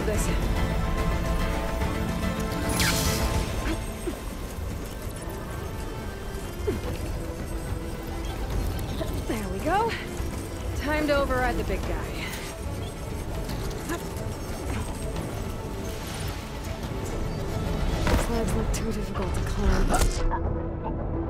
this. There we go. Time to override the big guy. These slabs look too difficult to climb.